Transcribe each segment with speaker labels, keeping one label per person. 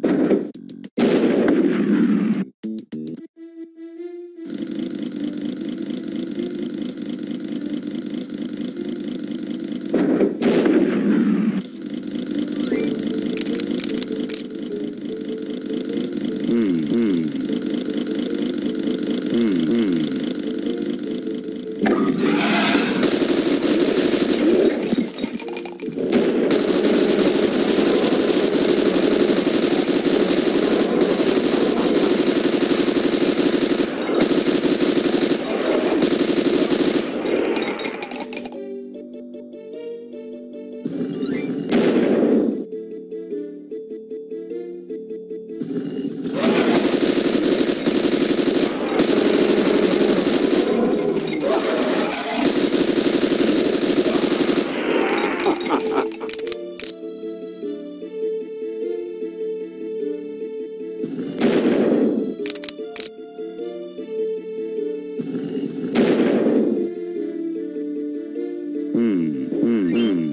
Speaker 1: you hum, hum, hum.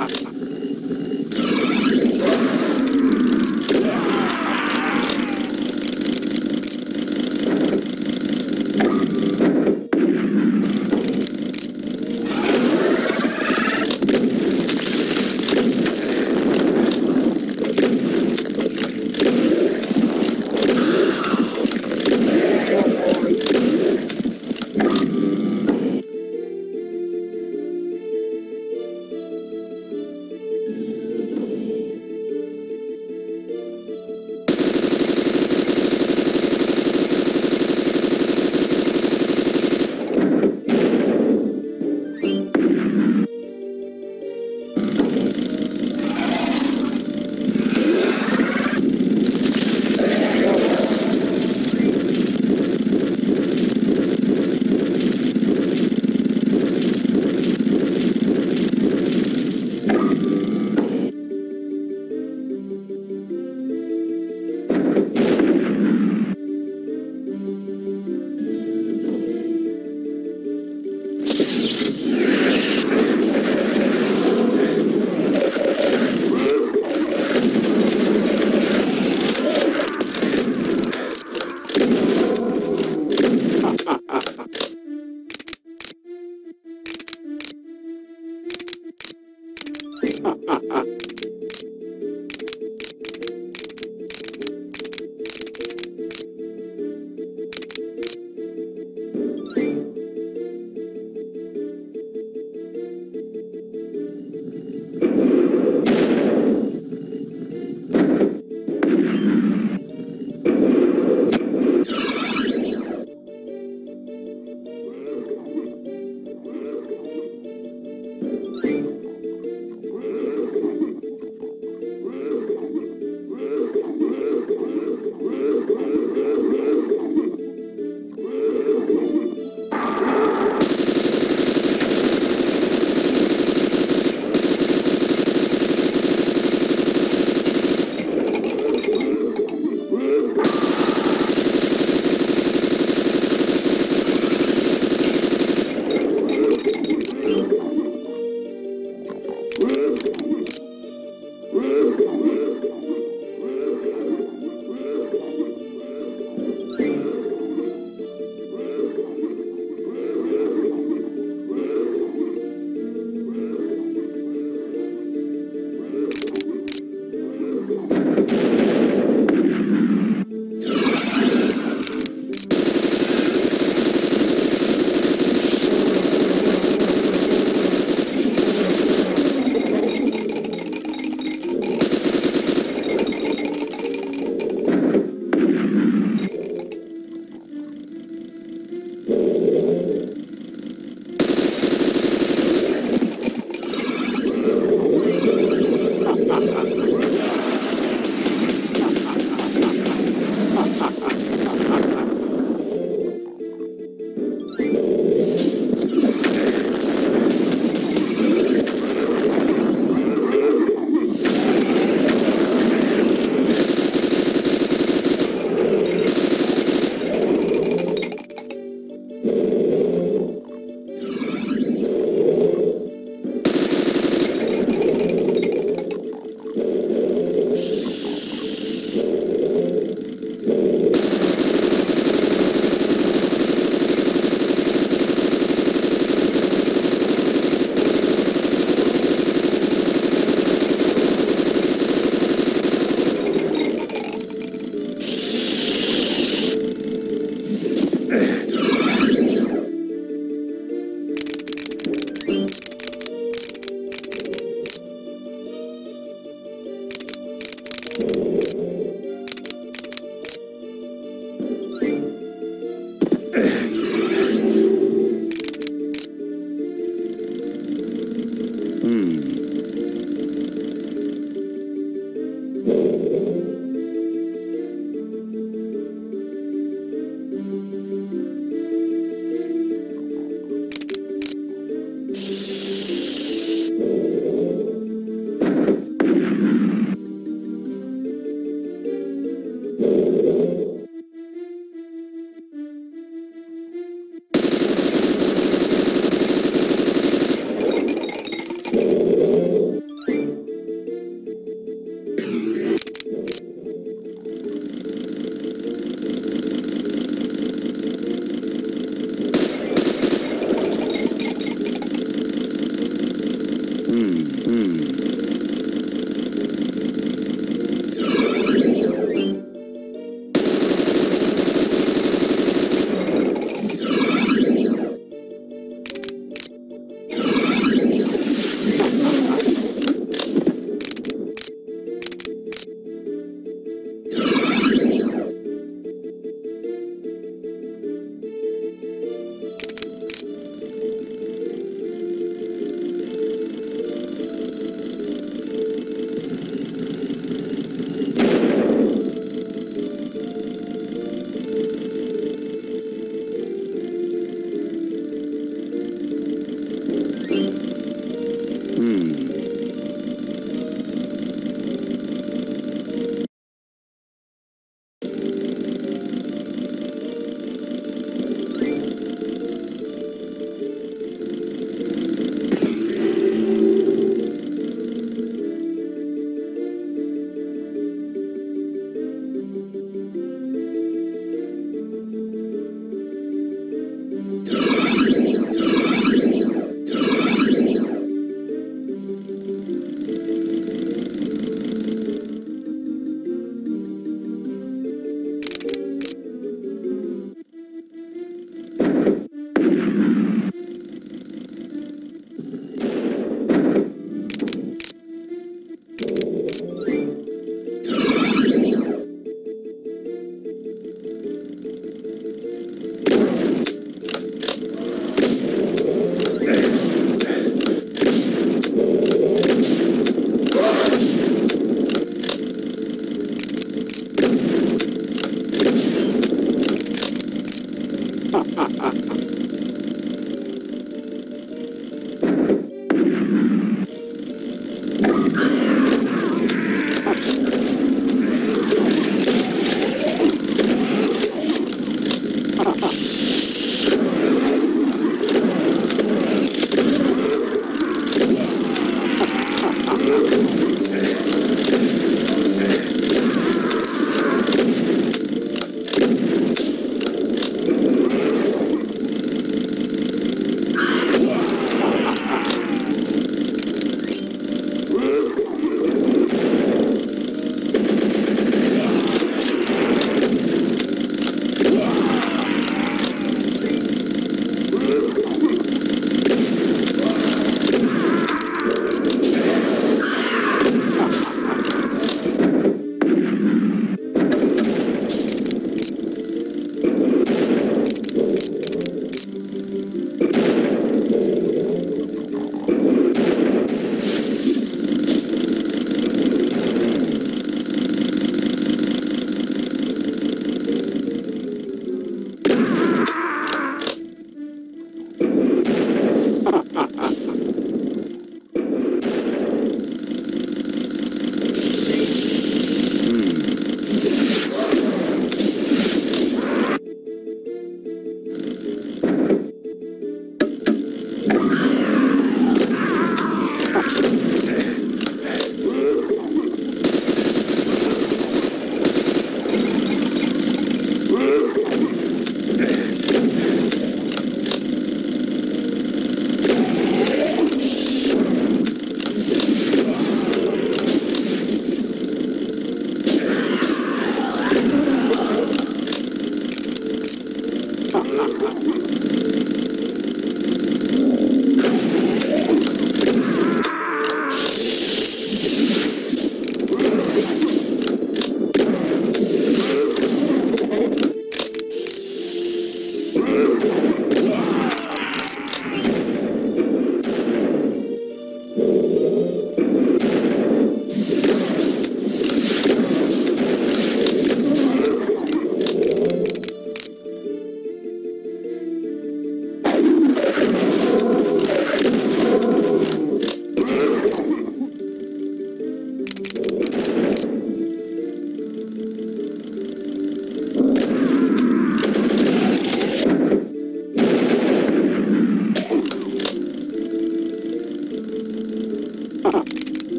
Speaker 1: not.